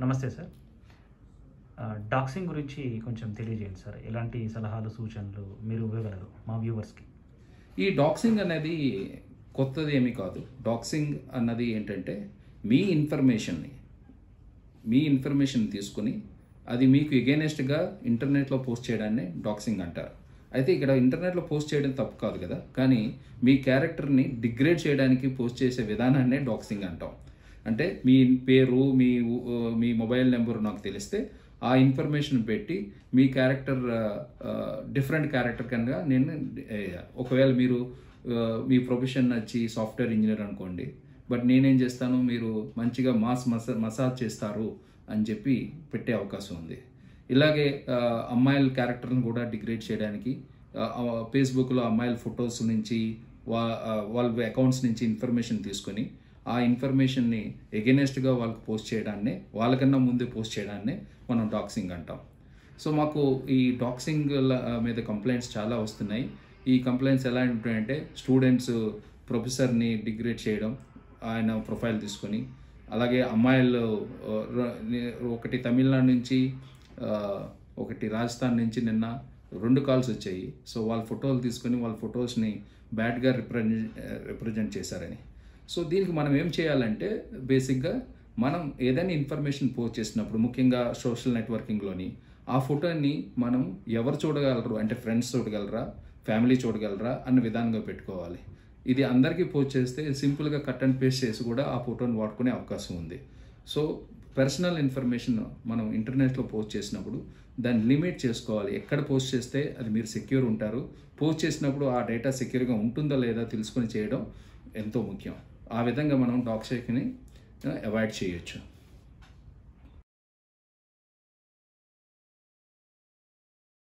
నమస్తే sir. Daxing గురించి కొంచెం తెలియజేయండి సార్. ఎలాంటి సలహాలు సూచనలు మీరు ఇవ్వగలరు మా వ్యూవర్స్కి? ఈ డాక్సింగ్ అనేది కొత్తది ఏమీ కాదు. డాక్సింగ్ అన్నది ఏంటంటే మీ ఇన్ఫర్మేషన్ని మీ ఇన్ఫర్మేషన్ తీసుకుని అది మీకు ఎగెనెస్ట్గా ఇంటర్నెట్లో పోస్ట్ చేయడాన్ని డాక్సింగ్ అంటారు. అయితే ఇక్కడ ఇంటర్నెట్లో పోస్ట్ చేయడం తప్పు కాదు కదా. కానీ మీ క్యారెక్టర్ని డిగ్రేడ్ చేయడానికి పోస్ట్ చేసే విధానాన్నే డాక్సింగ్ అంటాం. అంటే మీ పేరు మీ మీ మొబైల్ నెంబర్ నాకు తెలిస్తే ఆ ఇన్ఫర్మేషన్ పెట్టి మీ క్యారెక్టర్ డిఫరెంట్ క్యారెక్టర్ కనుక నేను ఒకవేళ మీరు మీ ప్రొఫెషన్ వచ్చి సాఫ్ట్వేర్ ఇంజనీర్ అనుకోండి బట్ నేనేం చేస్తాను మీరు మంచిగా మాస్ మసా మసాజ్ చేస్తారు అని చెప్పి పెట్టే అవకాశం ఉంది. ఇలాగే అమ్మాయిల క్యారెక్టర్ని కూడా డిగ్రేడ్ చేయడానికి ఫేస్బుక్లో అమ్మాయిల ఫొటోస్ నుంచి వా వాళ్ళ అకౌంట్స్ నుంచి ఇన్ఫర్మేషన్ తీసుకొని ఆ ఇన్ఫర్మేషన్ని ఎగెనెస్ట్గా వాళ్ళకి పోస్ట్ చేయడాన్ని వాళ్ళకన్నా ముందే పోస్ట్ చేయడాన్ని మనం డాక్సింగ్ అంటాం. సో మాకు ఈ డాక్సింగ్ మీద కంప్లైంట్స్ చాలా వస్తున్నాయి. ఈ కంప్లైంట్స్ ఎలా ఉంటాయంటే స్టూడెంట్స్ ప్రొఫెసర్ని డిగ్రేడ్ చేయడం ఆయన ప్రొఫైల్ తీసుకొని అలాగే అమ్మాయిలు ఒకటి తమిళనాడు నుంచి ఒకటి రాజస్థాన్ నుంచి నిన్న రెండు కాల్స్ వచ్చాయి. సో వాళ్ళ ఫోటోలు తీసుకొని వాళ్ళ ఫొటోస్ని బ్యాడ్గా రిప్రజెంట్ రిప్రజెంట్ చేశారని. సో దీనికి మనం ఏం చేయాలంటే బేసిక్గా మనం ఏదైనా ఇన్ఫర్మేషన్ పోస్ట్ చేసినప్పుడు ముఖ్యంగా సోషల్ నెట్వర్కింగ్లోని ఆ ఫోటోని మనం ఎవరు చూడగలరు? అంటే ఫ్రెండ్స్ చూడగలరా? ఫ్యామిలీ చూడగలరా? అన్న విధానంగా పెట్టుకోవాలి. ఇది అందరికీ పోస్ట్ చేస్తే సింపుల్గా కట్ అండ్ పేస్ట్ చేసి కూడా ఆ ఫోటోని వాడుకునే అవకాశం ఉంది. సో పర్సనల్ ఇన్ఫర్మేషన్ మనం ఇంటర్నెట్లో పోస్ట్ చేసినప్పుడు దాన్ని లిమిట్ చేసుకోవాలి. ఎక్కడ పోస్ట్ చేస్తే అది మీరు సెక్యూర్ ఉంటారు? పోస్ట్ చేసినప్పుడు ఆ డేటా సెక్యూర్గా ఉంటుందో లేదా తెలుసుకొని చేయడం ఎంతో ముఖ్యం. ఆ విధంగా మనం డాక్ షేక్ని అవాయిడ్ చేయొచ్చు.